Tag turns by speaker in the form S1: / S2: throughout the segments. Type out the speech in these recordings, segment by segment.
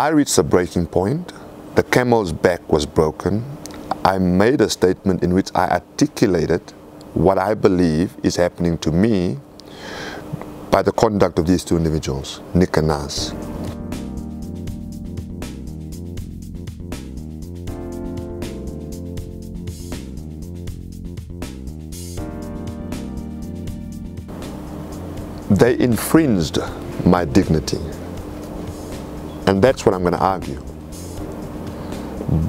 S1: I reached a breaking point. The camel's back was broken. I made a statement in which I articulated what I believe is happening to me by the conduct of these two individuals, Nick and Naas. They infringed my dignity. And that's what I'm going to argue.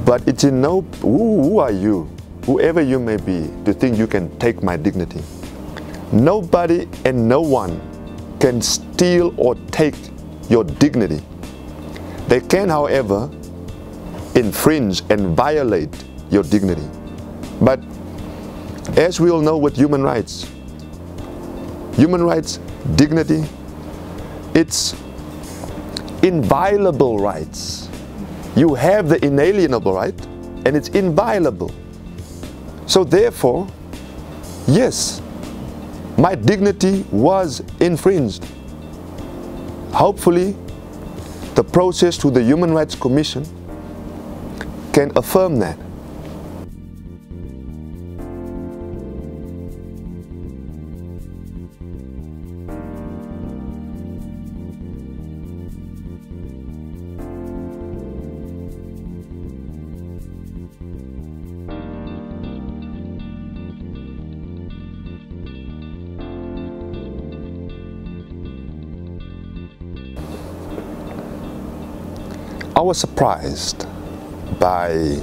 S1: But it's in no, who, who are you, whoever you may be, to think you can take my dignity. Nobody and no one can steal or take your dignity. They can, however, infringe and violate your dignity. But as we all know with human rights, human rights, dignity, it's inviolable rights. You have the inalienable right and it's inviolable. So therefore, yes, my dignity was infringed. Hopefully, the process to the Human Rights Commission can affirm that. I was surprised by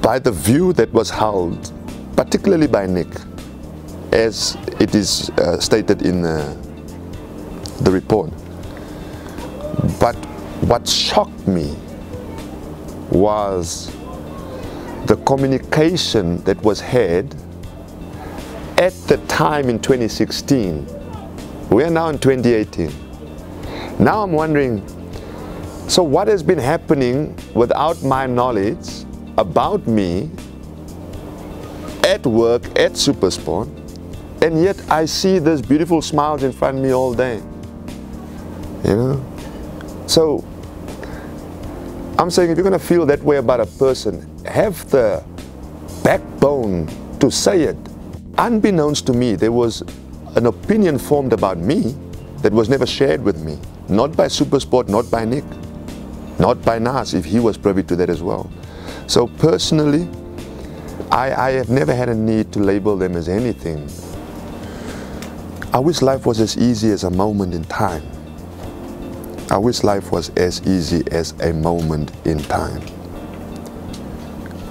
S1: by the view that was held, particularly by Nick, as it is uh, stated in uh, the report. But what shocked me was the communication that was had at the time in 2016. We are now in 2018 now I'm wondering, so what has been happening without my knowledge about me at work at Supersport, and yet I see these beautiful smiles in front of me all day. You know? So I'm saying if you're gonna feel that way about a person, have the backbone to say it. Unbeknownst to me, there was an opinion formed about me that was never shared with me. Not by Supersport, not by Nick, not by Naas, if he was privy to that as well. So personally, I, I have never had a need to label them as anything. I wish life was as easy as a moment in time. I wish life was as easy as a moment in time.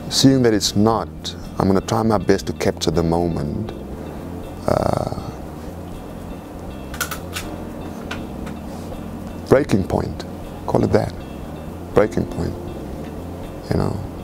S1: Seeing that it's not, I'm going to try my best to capture the moment. Uh, breaking point. Call it that. Breaking point. You know.